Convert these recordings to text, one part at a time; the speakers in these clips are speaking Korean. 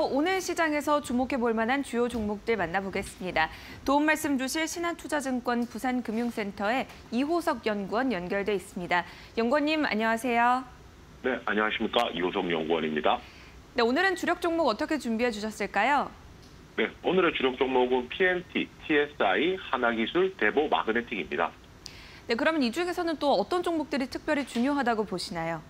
오늘 시장에서 주목해 볼 만한 주요 종목들 만나보겠습니다. 도움 말씀 주실 신한투자증권 부산금융센터의 이호석 연구원 연결돼 있습니다. 연구원님 안녕하세요. 네, 안녕하십니까. 이호석 연구원입니다. 네, 오늘은 주력 종목 어떻게 준비해 주셨을까요? 네, 오늘의 주력 종목은 PNT, TSI, 하나기술, 대보 마그네틱입니다. 네, 그러면 이 중에서는 또 어떤 종목들이 특별히 중요하다고 보시나요?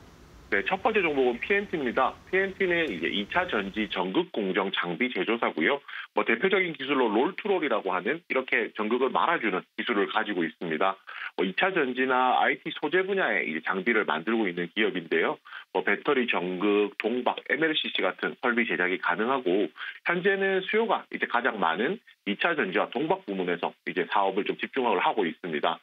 네, 첫 번째 종목은 PNT입니다. PNT는 이제 2차 전지 전극 공정 장비 제조사고요. 뭐 대표적인 기술로 롤투롤이라고 하는 이렇게 전극을 말아주는 기술을 가지고 있습니다. 뭐 2차 전지나 IT 소재 분야의 이제 장비를 만들고 있는 기업인데요. 뭐 배터리 전극, 동박, MLCC 같은 설비 제작이 가능하고 현재는 수요가 이제 가장 많은 2차 전지와 동박 부문에서 이제 사업을 좀 집중을 하고 있습니다.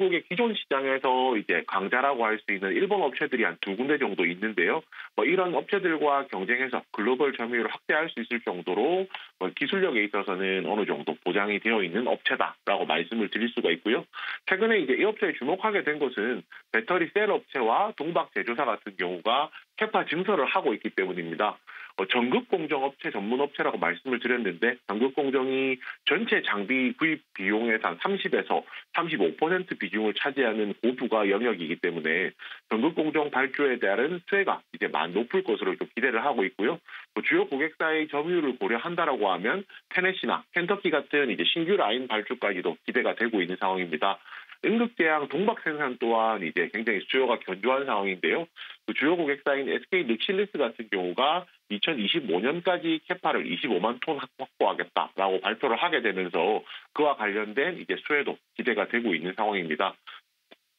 결국에 기존 시장에서 이제 강자라고 할 수 있는 일본 업체들이 한 두 군데 정도 있는데요. 뭐 이런 업체들과 경쟁해서 글로벌 점유율을 확대할 수 있을 정도로 뭐 기술력에 있어서는 어느 정도 보장이 되어 있는 업체다라고 말씀을 드릴 수가 있고요. 최근에 이제 이 업체에 주목하게 된 것은 배터리 셀 업체와 동박 제조사 같은 경우가 캐파 증설을 하고 있기 때문입니다. 어, 전극 공정 업체 전문 업체라고 말씀을 드렸는데 전극 공정이 전체 장비 구입 비용의 한 30에서 35% 비중을 차지하는 고부가 영역이기 때문에 전극 공정 발주에 대한 수혜가 이제 많이 높을 것으로 좀 기대를 하고 있고요. 또 주요 고객사의 점유율을 고려한다라고 하면 테네시나 켄터키 같은 이제 신규 라인 발주까지도 기대가 되고 있는 상황입니다. 응급대항 동박 생산 또한 이제 굉장히 수요가 견조한 상황인데요. 그 주요 고객사인 SK 릭실리스 같은 경우가 2025년까지 캐파를 25만 톤 확보하겠다라고 발표를 하게 되면서 그와 관련된 이제 수혜도 기대가 되고 있는 상황입니다.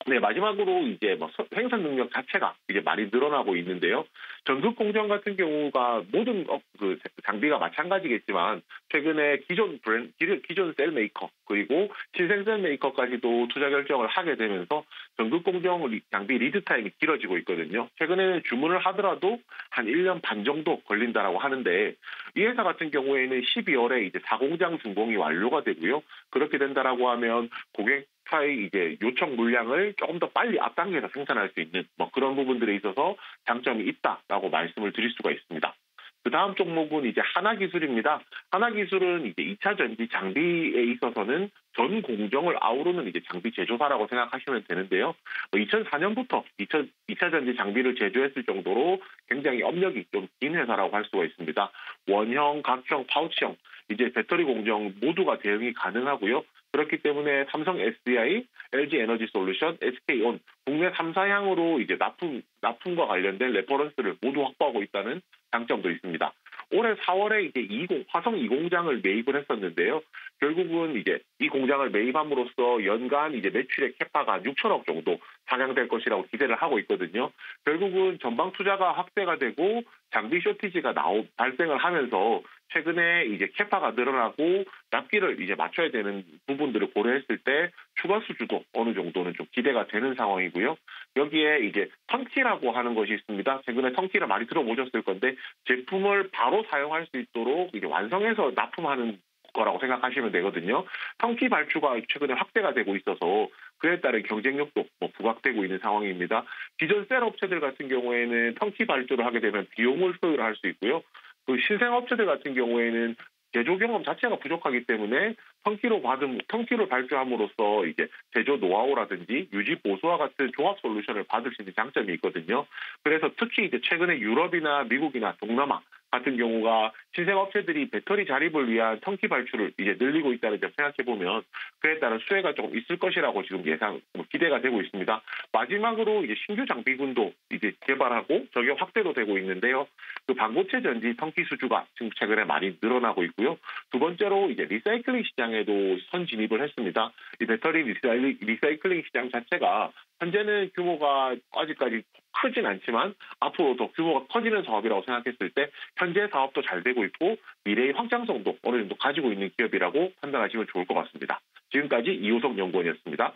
네, 마지막으로 이제 뭐 생산 능력 자체가 이제 많이 늘어나고 있는데요. 전극 공정 같은 경우가 모든 어, 그 장비가 마찬가지겠지만 최근에 기존 브랜드, 기존 셀 메이커 그리고 신생 셀 메이커까지도 투자 결정을 하게 되면서 전극 공정 장비 lead time이 길어지고 있거든요. 최근에는 주문을 하더라도 한 1년 반 정도 걸린다라고 하는데 이 회사 같은 경우에는 12월에 이제 사공장 준공이 완료가 되고요. 그렇게 된다라고 하면 고객 타의 이제 요청 물량을 조금 더 빨리 앞당겨서 생산할 수 있는 뭐 그런 부분들에 있어서 장점이 있다라고 말씀을 드릴 수가 있습니다. 그 다음 종목은 이제 하나 기술입니다. 하나 기술은 이제 2차 전지 장비에 있어서는 전 공정을 아우르는 이제 장비 제조사라고 생각하시면 되는데요. 2004년부터 뭐 2차, 2차 전지 장비를 제조했을 정도로 굉장히 업력이 좀 긴 회사라고 할 수가 있습니다. 원형, 각형, 파우치형 이제 배터리 공정 모두가 대응이 가능하고요. 그렇기 때문에 삼성 SDI, LG 에너지 솔루션, SK온 국내 3사향으로 이제 납품 납품과 관련된 reference를 모두 확보하고 있다는 장점도 있습니다. 올해 4월에 이제 20 화성 2공장을 매입을 했었는데요. 결국은 이제 이 공장을 매입함으로써 연간 이제 매출의 capa가 6천억 정도 상향될 것이라고 기대를 하고 있거든요. 결국은 전방 투자가 확대가 되고 장비 쇼티지가 나오 발생을 하면서 최근에 이제 캐파가 늘어나고 납기를 이제 맞춰야 되는 부분들을 고려했을 때 추가 수주도 어느 정도는 좀 기대가 되는 상황이고요. 여기에 이제 턴키라고 하는 것이 있습니다. 최근에 턴키를 많이 들어보셨을 건데 제품을 바로 사용할 수 있도록 이제 완성해서 납품하는 거라고 생각하시면 되거든요. 턴키 발주가 최근에 확대가 되고 있어서 그에 따른 경쟁력도 뭐 부각되고 있는 상황입니다. 기존 셀 업체들 같은 경우에는 턴키 발주를 하게 되면 비용을 소요를 할 수 있고요. 그 신생 업체들 같은 경우에는 제조 경험 자체가 부족하기 때문에 턴키로 받은 턴키로 발주함으로써 이제 제조 노하우라든지 유지 보수와 같은 종합 솔루션을 받을 수 있는 장점이 있거든요. 그래서 특히 이제 최근에 유럽이나 미국이나 동남아 같은 경우가 신생 업체들이 배터리 자립을 위한 턴키 발주를 이제 늘리고 있다는 점 생각해 보면 그에 따른 수혜가 조금 있을 것이라고 지금 예상 뭐 기대가 되고 있습니다. 마지막으로 이제 신규 장비군도 이제 개발하고 적용 확대도 되고 있는데요. 그 반고체 전지 턴키 수주가 지금 최근에 많이 늘어나고 있고요. 두 번째로 이제 리사이클링 시장에도 선 진입을 했습니다. 이 배터리 리사이클링 시장 자체가 현재는 규모가 아직까지 크진 않지만 앞으로도 규모가 커지는 사업이라고 생각했을 때 현재 사업도 잘 되고 있고 미래의 확장성도 어느 정도 가지고 있는 기업이라고 판단하시면 좋을 것 같습니다. 지금까지 이호석 연구원이었습니다.